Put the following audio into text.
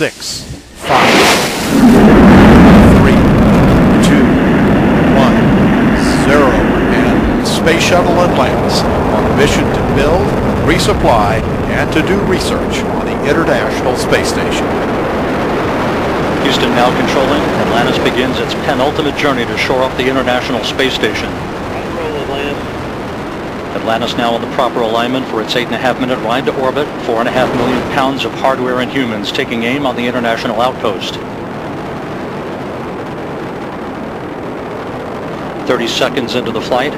six, five, three, two, one, zero, and Space Shuttle Atlantis on a mission to build, resupply, and to do research on the International Space Station. Houston now controlling. Atlantis begins its penultimate journey to shore up the International Space Station. Atlantis now in the proper alignment for its 8.5 minute ride to orbit. 4.5 million pounds of hardware and humans taking aim on the International Outpost. 30 seconds into the flight.